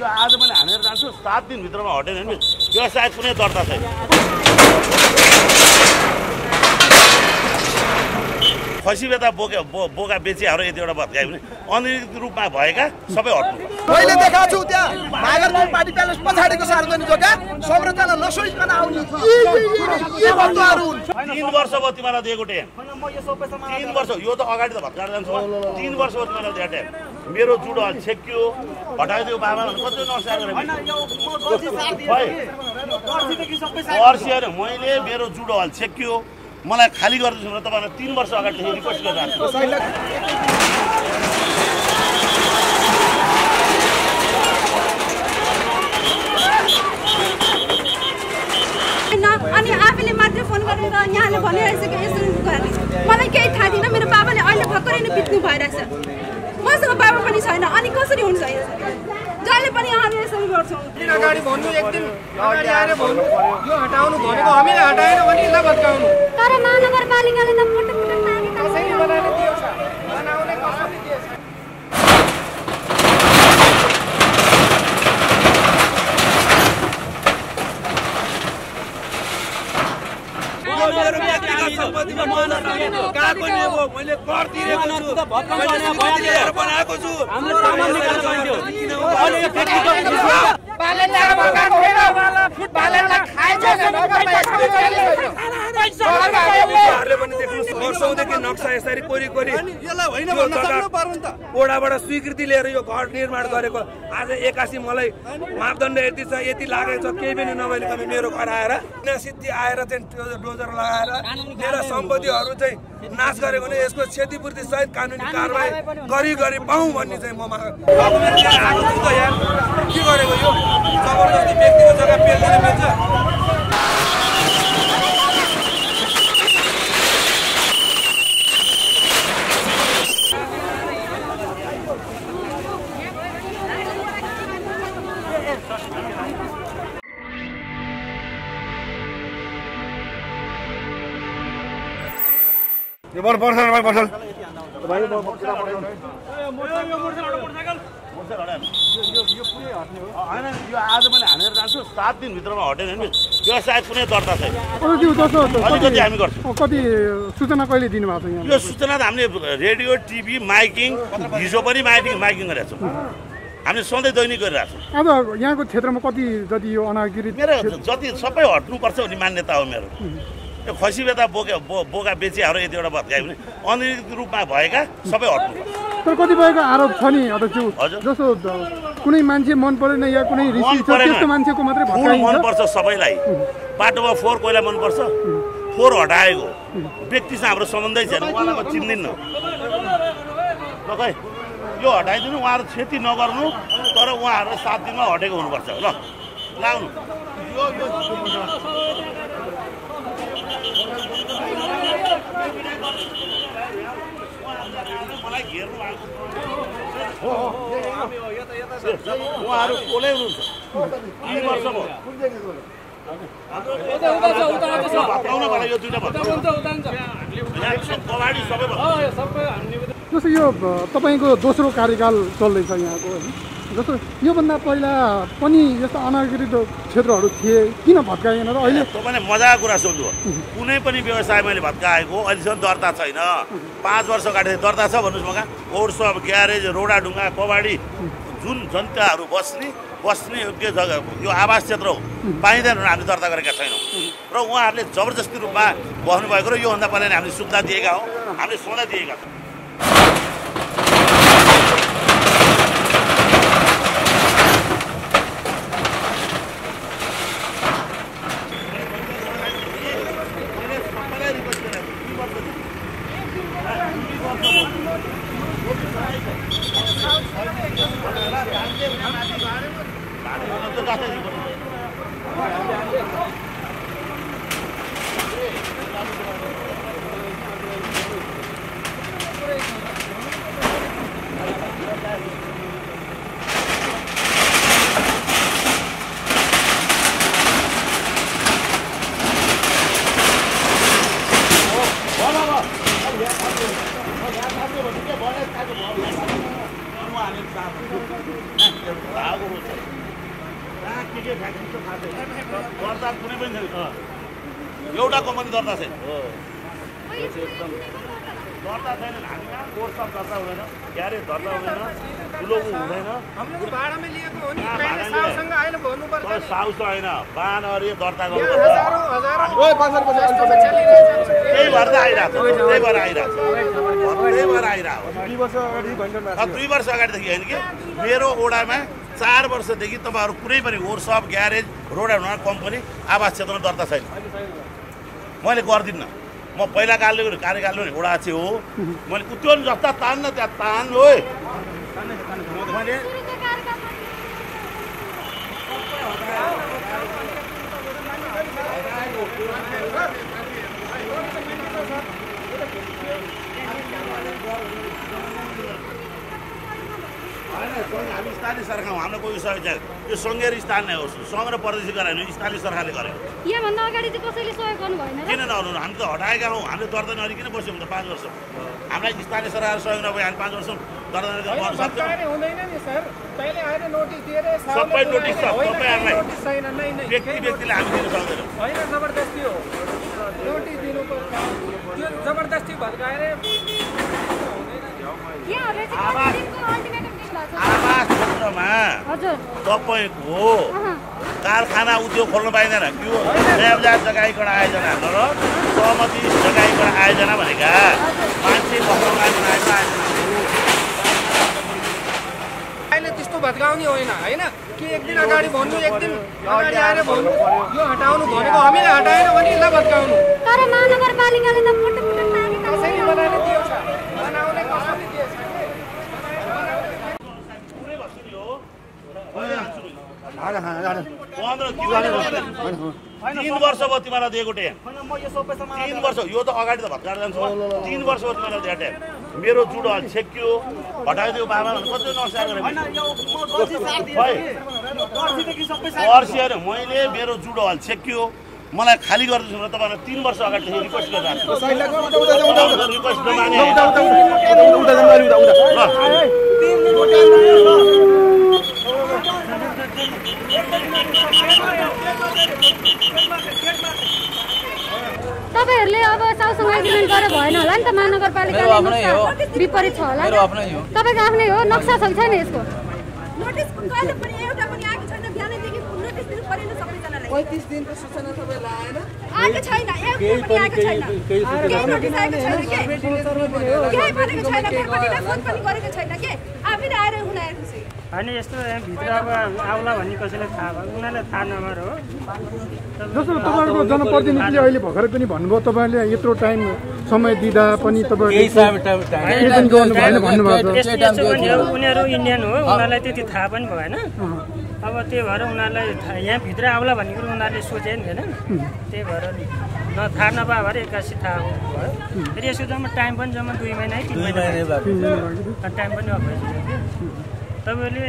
यो आज मैले हानेर जान्छु सात दिनभित्रमा हटेन भने व्यवसाय कुनै दर्ता छैन। खसी बेता बोके बो बोका बेचियाहरू यतिवटा भत्कायो भने अनियमित रूपमा भएका सबै हट्नु मैले देखाएको छु त्यहाँ भागलपुर पार्टी प्यालेस पछाडिको सार्वजनिक जग्गा संरचना नसोइकन आउने यी- यी- यी तिन वर्ष भयो तिमीलाई दिएको ट्याम तिन वर्ष यो त अगाडि त भत्काएर जान्छ। तिन वर्ष भयो तिमीलाई दिएको ट्याम मेरो जुडो छेक्यो हटाइदियो बाबा पर्सि होइन मैले मेरो जुडो हल छेक्यो मलाई खाली गरिदिनु भने तपाईँलाई तिन वर्ष अगाडि रिक्वेस्ट गरेर होइन अनि आफैले मात्रै फोन गरेर यहाँले भनिरहेछ कि यसरी मलाई केही थाहा थिएन मेरो बाबाले अहिले भर्खरै नै बित्नु भइरहेछ। मसँग बाबा पनि छैन अनि कसरी हुन्छ यसरी जहिले पनि हामी यसरी गर्छौँ। दिन अगाडि भन्नु एक दिन अगाडि आएर भन्नु। यो हटाउनु भनेको हामीले हटाएन भने यसलाई भत्काउनु। तर महानगरपालिकाले त पटक पटक मागेका कसैले बनाएर दिएको छ बनाउने कसैले दिएको छ मेरो व्यक्तिगत सम्पत्तिमा मलाई राखेको गएको नि हो मैले कर तिरेको छु बनाएको छु हाम्रो यो उहाँहरूले पनि देख्नुहोस् वर्षौँदेखि नक्सा यसरी कोरी कोरी यो जग्गा ओडाबाट स्वीकृति लिएर यो घर निर्माण गरेको। आज एक्कासी मलाई मापदण्ड यति छ यति लागेको छ केही पनि नभइकन मेरो घर आएर सिद्धि आएर चाहिँ त्यो डोजर लगाएर मेरो सम्पत्तिहरू चाहिँ नाश गरेको भने यसको क्षतिपूर्ति सहित कानुनी कारवाही गरी गरी पाऊँ भन्ने चाहिँ म माग डकुमेन्ट लिएर आएको छु त यहाँ। के गरेको यो जबरजस्ती व्यक्तिको जग्गा पेल्दैन मिल्छ होइन यो आज मैले हानेर जान्छु सात दिनभित्रमा हटेन भने व्यवसाय कुनै दर्ता छैन। अलिकति हामी गर्छौँ। कति सूचना कहिले दिनुभएको छ यहाँ? यो सूचना त हामीले रेडियो टिभी माइकिङ हिजो पनि माइकिङ माइकिङ गरेका छौँ। हामीले सधैँ दैनिक गरिरहेको छौँ अब यहाँको क्षेत्रमा कति जति यो अनागरित मेरो जति सबै हट्नुपर्छ भन्ने मान्यता हो मेरो। यो खसी बेता बोके बो बोका बेचियाहरू यतिवटा भत्कायो भने अनियमित रूपमा भएका सबै हट्नु तर कतिपयको आरोप छ नि अध्यक्ष हजुर। जस्तो कुनै मान्छे मन परेन या कुनै मान्छेको मात्रै फुल भत्काइन्छ। मनपर्छ सबैलाई? बाटोमा फोहोर कोइला मनपर्छ फोहोर हटाएको। व्यक्तिसँग हाम्रो सम्बन्धै छैन उहाँलाई म चिन्दिनँ। ल खै यो हटाइदिनु उहाँहरू क्षति नगर्नु तर उहाँहरू सात दिनमा हटेको हुनुपर्छ। ल लाग्नु यो यो मलाई घेर्नु भएको उहाँहरू वर्ष भयो जस्तो यो तपाईँको दोस्रो कार्यकाल चल्दैछ यहाँको होइन? जस्तो योभन्दा पहिला पनि यस्तो अनागरित क्षेत्रहरू थिए किन भत्काइएन र अहिले? तपाईँले मजाको कुरा सोध्नु कुनै पनि व्यवसाय मैले भत्काएको अहिलेसम्म दर्ता छैन। पाँच वर्ष अगाडि दर्ता छ भन्नुहोस् मगा ओर्सप ग्यारेज रोडा ढुङ्गा कबाडी जुन जनताहरू बस्ने बस्ने योग्य जग्गा यो आवास क्षेत्र हो। पाइँदैन हामीले दर्ता गरेका छैनौँ। र उहाँहरूले जबरजस्ती रूपमा बस्नुभएको र योभन्दा पहिला नै हामीले सुविधा दिएका हौँ। हामीले सौदा दिएका छौँ। Vale, no te दर्ता कुनै पनि छैन एउटा कम्पनी दर्ता छैन दर्ता छैन हामीमा कोर्समा दर्ता हुँदैन दर्ता हुँदैन ठुलो हुँदैन कहाँ साउस होइन बाहन अरे दर्ता चलिरहेछ त्यही भएर त आइरहेको छ त्यही भएर आइरहेको छ त्यही भएर आइरहेको छ दुई वर्ष अगाडि भयङ्कर अब दुई वर्ष अगाडिदेखि होइन कि मेरो ओडामा चार वर्षदेखि तपाईँहरू कुनै पनि workshop garage road and company आवास क्षेत्रमा दर्ता छैन। मैले गर्दिनँ। म पहिला कालले कार्यकालले पनि वडा चाहिँ हो। मैले कुत्यो नि जस्ता तान न त्यहाँ तान हो मैले स्थानीय सरकार हौँ हाम्रो कोही सहयोग छैन यो सङ्घीय स्थानीय हो सङ्घ र प्रदेश गराएन यो स्थानीय सरकारले गरेको यहाँभन्दा अगाडि चाहिँ कसैले सहयोग गर्नु भएन र किन नहुनु हामी त हटाएका हौँ हामीले दर्ता नगरी किन बस्यौँ त पाँच वर्ष हामीलाई स्थानीय सरकार सहयोग नभए हामी पाँच वर्ष दर्ता नि सबै नोटिस छ, तपाईँहरूलाई। नै नै व्यक्ति व्यक्तिले हामी दिन सक्दैनौँ होइन जबरजस्ती हो नोटिस दिनुपर्छ त्यो जबरजस्ती भत्काएर यहाँहरूले चाहिँ कति दिनको अल्टिमेटम दिनुभएको छ आवास क्षेत्रमा हजुर तपाईँको। कारखाना उद्योग खोल्न पाइँदैन। के हो? व्यापार जगाइकन आयोजना र सहमति जगाइकन आयोजना भनेका मान्छे आयोजना अहिले त्यस्तो भत्काउने होइन होइन? कि एक दिन अगाडि भन्नु एक दिन अगाडि आएर भन्नु यो हटाउनु भनेको हामीले हटाएन भने यसलाई भत्काउनु। तर महानगरपालिकाले त पटक पटक मागेका कसैले बनाएर दिएको छ बनाउने कसैले दिएको छ कुनै भन्छु नि हो पन्ध्र तिन वर्ष भयो। तिमीलाई दिएको ट्याम तिन वर्ष यो त अगाडि त भत्काएर जान्छ। तिन वर्ष भयो तिमीलाई दिएको ट्याम मेरो जुडो छेकियो हटाइदियो बाबा कति नक्सा पर्सि होइन मैले मेरो जुडो हल छेकियो। मलाई खाली गरिदिनु भने तपाईँलाई तिन वर्ष अगाडिदेखि रिक्वेस्ट गरेर आएको छु। तपाईँहरूले अब साउसँग एग्रिमेन्ट गरेर भएन होला नि त महानगरपालिकाले विपरीत छ होला तपाईँको आफ्नै हो नक्सा छ कि छैन यसको? नोटिस कहिले पनि एउटा पनि आएको छैन बिहानैदेखि नोटिस दिनु परेन सबैजनालाई। पैँतिस दिनको सूचना तपाईँलाई आएन। आएको छैन एउटा पनि आएको छैन। केही नोटिस आएको छैन के? केही भनेको छैन फेरि फोन पनि गरेको छैन के? आफैले आएर होइन यस्तो यहाँ भित्र अब आउला भन्ने कसैलाई थाहा भयो। उनीहरूलाई थाहा नभएर हो। जस्तो तपाईँहरूको जनप्रतिनिधिले अहिले भर्खरै पनि भन्नुभयो तपाईँहरूले यत्रो टाइम समय दिँदा पनि उनीहरू इन्डियन हो उनीहरूलाई त्यति थाहा पनि भएन। अब त्यही भएर उनीहरूलाई थाहा- यहाँभित्र आउला भन्ने कुरो उनीहरूले सोचे नि थिएन त्यही भएर न थाहा नपाए भएर एक्कासी थाहा भयो फेरि यसको जम्मा टाइम पनि जम्मा दुई महिना है तिन महिना। टाइम पनि कि तपाईँले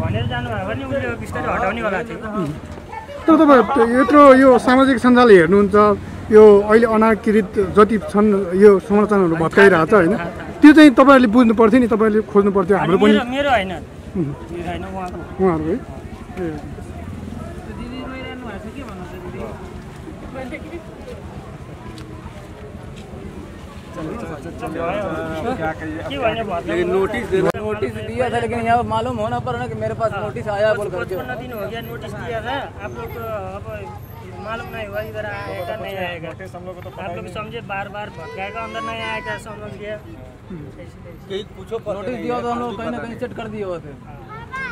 भनेर जानुभयो भने उसले बिस्तारै हटाउने वाला थियो तर तपाईँ यत्रो यो सामाजिक सञ्जाल हेर्नुहुन्छ। यो अहिले अनाकृत जति छन् यो संरचनाहरू भत्काइरहेको छ होइन? त्यो चाहिँ तपाईँहरूले बुझ्नु पर्थ्यो नि तपाईँहरूले खोज्नु पर्थ्यो हाम्रो पनि। मेरो होइन। है? के भन्यो नोटिस दिया था लेकिन यहाँ मालूम होना पर ना कि मेरे पास नोटिस आया बोल करके। दिन हो गया नोटिस दिया था। आप लोग को अब मालूम नहीं हुआ इधर आएगा नहीं आएगा। आप लोग समझे बार बार भटकाएगा अंदर नहीं आएगा समझ गया नोटिस दिया तो हम लोग कहीं ना कहीं सेट कर दिए हुए थे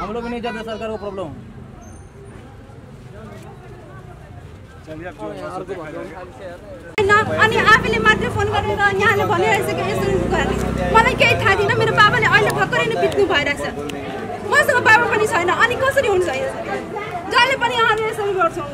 हम लोग नहीं जाते सरकार को प्रॉब्लम अनि आफैले मात्रै फोन गरेर यहाँले भनिरहेछ कि यसरी मलाई केही थाहा थिएन मेरो बाबाले अहिले भर्खरै नै बित्नु भइरहेछ मसँग बाबा पनि छैन अनि कसरी हुन्छ जहिले पनि हामी यसरी गर्छौँ।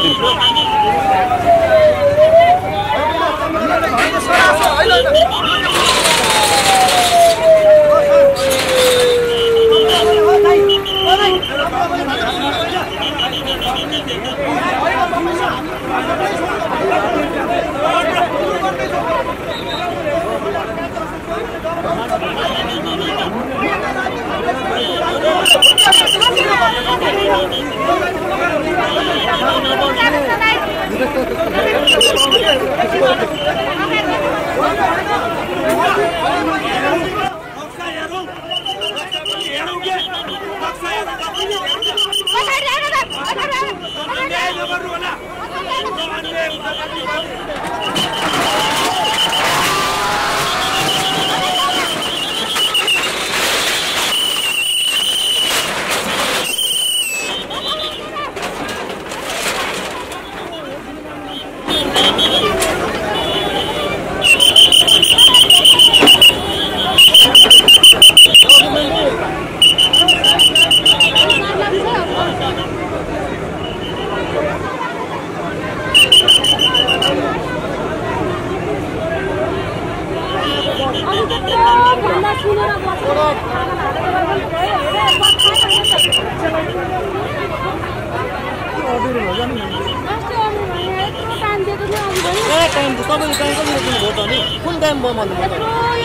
fácil.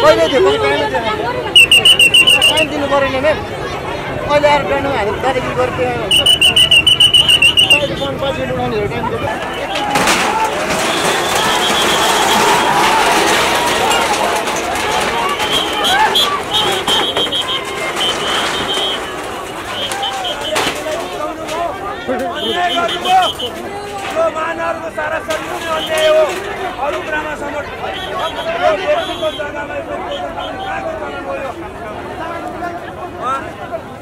कहिले थियो टाइम दिनु परेन म्याम अहिले आएर ट्रेनमा हालेर दादागिरी गरेर टाइम दिएको अन्याय गर्नुभयो यो मानवहरूको सारा शरीर नै अन्याय हो अरू कुरामा समर्थन यो व्यक्तिको जग्गामा यो व्यक्तिको जग्गामा कहाँको चलन हो यो? अँ?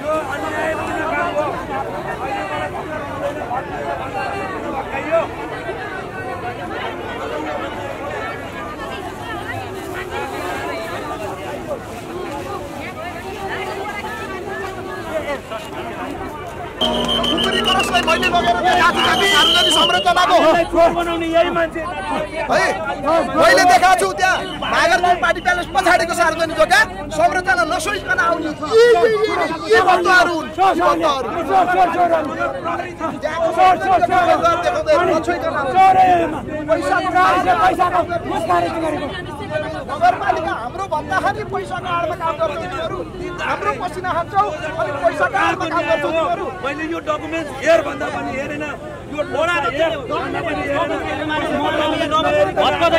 यो अन्याय किन काम हो अहिलेबाट किन हुँदैन भन्ने भन्दा किन भत्काइयो परसलाई मैले लगेर मेरो जाति संरचनाको मान्छे है मैले देखाएको छु त्यहाँ भागरपुर पार्टी प्यालेस पछाडिको सार्वजनिक जग्गा संरचना नसोचिकन आउने यी हुन् देखाउँदै नछोइकन आउने। नगरपालिका हाम्रो भन्दाखेरि पैसाको आडमा काम गर्छ हाम्रो पसिना खान्छौ अनि पैसाको आडमा काम गर्छौ मैले यो डकुमेन्ट हेर भन्दा पनि हेरेन। यो वडा हेर भन्दा पनि हेरेन।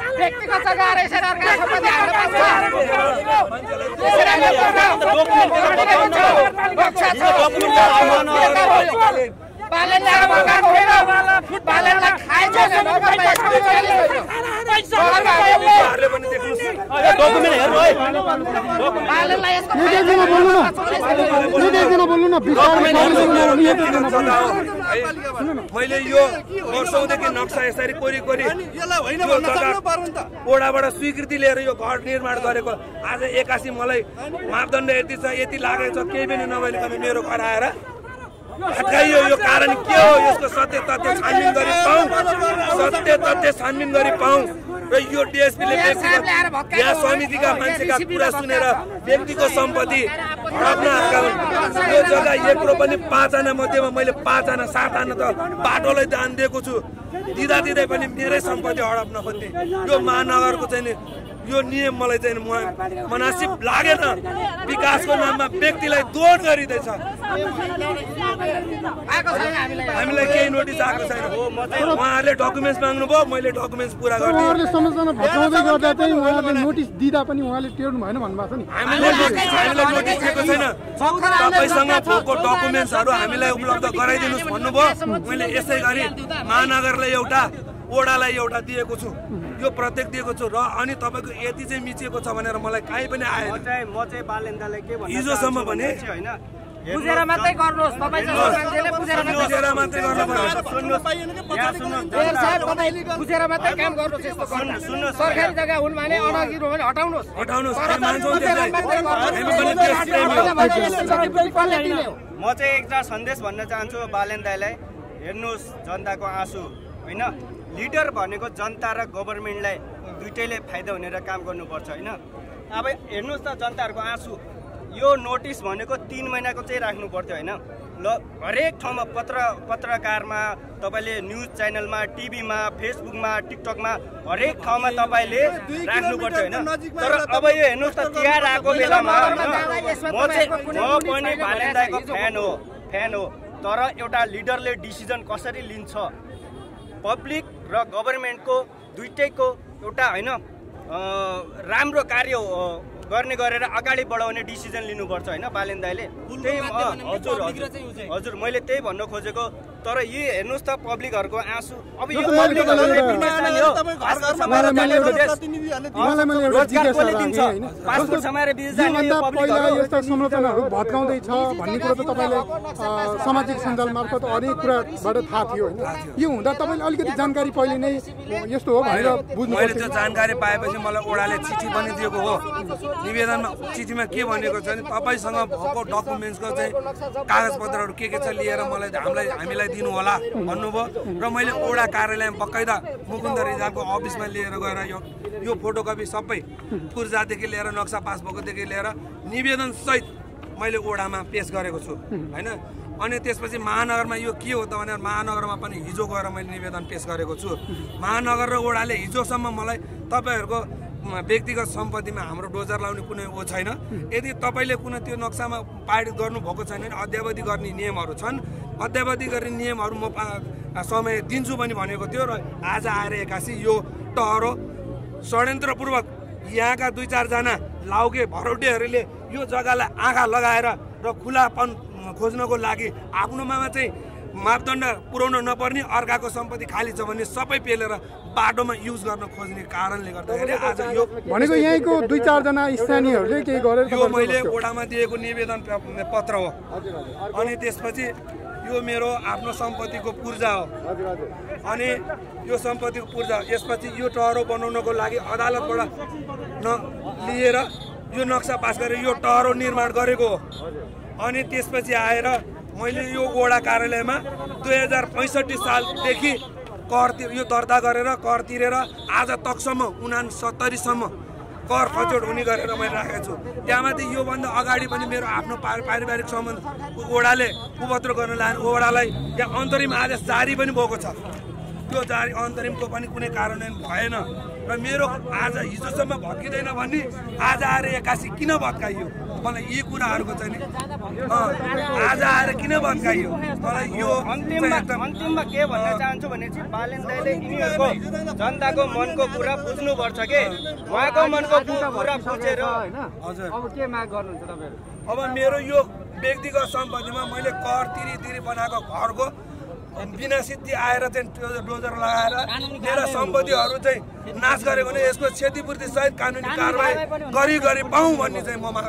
छ व्यक्तिगत जग्गा रहेछ अर्का सम्पत्ति हाम्रो बालनलाई भगाएको एकजना बोल्नु न। मैले यो वर्षौँदेखि नक्सा यसरी कोरी कोरी ओडाबाट स्वीकृति लिएर यो घर निर्माण गरेको आज एक्कासी मलाई मापदण्ड यति छ यति लागेको छ केही पनि नभइकन मेरो घर आएर। हटाइयो यो कारण के हो? यसको सत्य तथ्य छानबिन गरी पाऊँ। सत्य तथ्य छानबिन गरी पाऊँ। र यो डिएसपीले व्यक्तिगत या समितिका मान्छेका कुरा सुनेर व्यक्तिको सम्पत्ति आएका हुन्। यो जग्गा यत्रो पनि पाँचजना मध्येमा मैले पाँचजना सातजना त बाटोलाई दान दिएको छु। दिँदा दिँदै पनि मेरै सम्पत्ति हडप्न खोज्ने यो महानगरको चाहिँ नि यो नियम मलाई चाहिँ मनासिब लागेन। विकासको नाममा व्यक्तिलाई दोष गरिँदैछ। हामीलाई। केही नोटिस आएको छैन। उहाँहरूले डकुमेन्ट्स माग्नुभयो मैले डकुमेन्ट्स पुरा तर गरिदिएँ। उहाँहरूले संरचना भत्काउँदै गर्दा चाहिँ उहाँहरूले नोटिस दिँदा पनि उहाँले टेर्नु भएन भन्नुभएको छ नि। हामीले नोटिस हामीलाई नोटिस दिएको छैन। तपाईँसँग भएको डकुमेन्ट्सहरू हामीलाई उपलब्ध गराइदिनुहोस् भन्नुभयो। मैले यसै गरी महानगरलाई एउटा ओडालाई एउटा दिएको छु। यो प्रत्येक दिएको छु। र अनि तपाईँको यति चाहिँ मिचिएको छ भनेर मलाई काहीँ पनि आएन। म चाहिँ बालेन्दालाई के भन्न हिजोसम्म भने बुझेर मात्रै गर्नुहोस्। बुझेर मात्रै काम गर्नुहोस् सरकारी जग्गा हुन् भने हटाउनुहोस्? म चाहिँ एकजना सन्देश भन्न चाहन्छु बालेन दाईलाई हेर्नुहोस् जनताको आँसु होइन? लिडर भनेको जनता र गभर्मेन्टलाई दुइटैले फाइदा हुने र काम गर्नुपर्छ होइन? अब हेर्नुहोस् न जनताहरूको आँसु। यो नोटिस भनेको तिन महिनाको चाहिँ राख्नु पर्थ्यो होइन? ल हरेक ठाउँमा पत्र पत्रकारमा तपाईँले न्युज च्यानलमा टिभीमा फेसबुकमा टिकटकमा हरेक ठाउँमा तपाईँले राख्नु पर्थ्यो होइन? तर अब यो हेर्नुहोस् त तिहार आएको बेलामा म चाहिँ म पनि भालेन दाईको फ्यान हो फ्यान हो। तर एउटा लिडरले डिसिजन कसरी लिन्छ? पब्लिक र गभर्मेन्टको दुइटैको एउटा होइन राम्रो कार्य गर्ने गरेर अगाडि बढाउने डिसिजन लिनुपर्छ होइन बालेन दाईले। त्यही हजुर हजुर मैले त्यही भन्न खोजेको तर यी हेर्नुहोस् त पब्लिकहरूको आँसु। अब यो? पासपोर्ट समाएर बिजनेस जाने यस्ता संरचनाहरू भत्काउँदैछ भन्ने कुरो त तपाईँले अ, सामाजिक सञ्जाल मार्फत अनेक कुराबाट थाहा थियो होइन? यो हुँदा तपाईँले अलिकति जानकारी पहिले नै यस्तो हो भनेर बुझ्नु मैले त्यो जानकारी पाएपछि मलाई ओडाले चिठी पनि दिएको हो। निवेदनमा चिठीमा के भनेको छ भने तपाईँसँग भएको डकुमेन्ट्सको चाहिँ कागजपत्रहरू के के छ लिएर मलाई हामीलाई हामीलाई दिनु होला भन्नुभयो र मैले ओडा कार्यालयमा बकाइदा मुकुन्द रिजालको अफिसमा लिएर गएर यो यो फोटोकपी सबै पूर्जादेखि लिएर नक्सा पासबुकदेखि लिएर निवेदन सहित मैले ओडामा पेस गरेको छु होइन? अनि त्यसपछि महानगरमा यो के हो त भनेर महानगरमा पनि हिजो गएर मैले निवेदन पेस गरेको छु। महानगर र ओडाले हिजोसम्म मलाई तपाईँहरूको व्यक्तिगत सम्पत्तिमा हाम्रो डोजर लाउने कुनै ऊ छैन। यदि तपाईँले कुनै त्यो नक्सामा पारित गर्नुभएको छैन भने अध्यावधि गर्ने नियमहरू छन्। अध्यावधि गर्ने नियमहरू म समय दिन्छु पनि भनेको थियो र आज आएर एक्कासी यो टहरो षड्यन्त्रपूर्वक यहाँका दुई चारजना लाउके भरौटेहरूले यो जग्गालाई आँखा लगाएर र खुलापन खोज्नको लागि आफ्नोमा चाहिँ मापदण्ड पुर्याउन नपर्ने अर्काको सम्पत्ति खाली छ भने सबै पेलेर बाटोमा युज गर्न खोज्ने कारणले गर्दाखेरि आज यो भनेको यहीँको दुई चारजना स्थानीयहरूले केही गरेर यो मैले। ओडामा दिएको निवेदन पत्र हो। अनि त्यसपछि यो मेरो आफ्नो सम्पत्तिको पूर्जा हो। अनि यो सम्पत्तिको पूर्जा यसपछि यो टहरो बनाउनको लागि अदालतबाट न लिएर यो नक्सा पास गरेर यो टहरो निर्माण गरेको हो। अनि त्यसपछि आएर मैले यो ओडा कार्यालयमा दुई हजार पैँसठी सालदेखि कर तिर यो दर्ता गरेर कर तिरेर आज तकसम्म उनासत्तरीसम्म कर खचोट हुने गरेर मैले राखेको छु। त्यहाँमाथि योभन्दा अगाडि पनि मेरो आफ्नो पारि पारिवारिक सम्बन्ध ओडाले उपद्रो गर्न लाने ओडालाई त्यहाँ अन्तरिम आदेश जारी पनि भएको छ। त्यो जारी अन्तरिमको पनि कुनै कार्यान्वयन भएन र मेरो आज हिजोसम्म भत्किँदैन भन्ने आज आएर एक्कासी किन भत्काइयो? मलाई यी कुराहरूको चाहिँ नि आज आएर किन भत्काइयो? मलाई यो अन्तिममा के भन्न चाहन्छु भने चाहिँ बालेन दाईले यिनीहरूको जनताको मनको कुरा बुझ्नुपर्छ के? उहाँको मनको कुरा बुझेर हजुर। अब के माग गर्नुहुन्छ तपाईँहरू? अब मेरो यो व्यक्तिगत सम्पत्तिमा मैले कर तिरी तिरी बनाएको घरको बिना सिद्धि आएर चाहिँ डोजर लगाएर मेरा सम्पत्तिहरू चाहिँ नाश गरेको भने यसको क्षतिपूर्ति सहित कानुनी कारवाही गरी गरी पाऊँ भन्ने चाहिँ म माग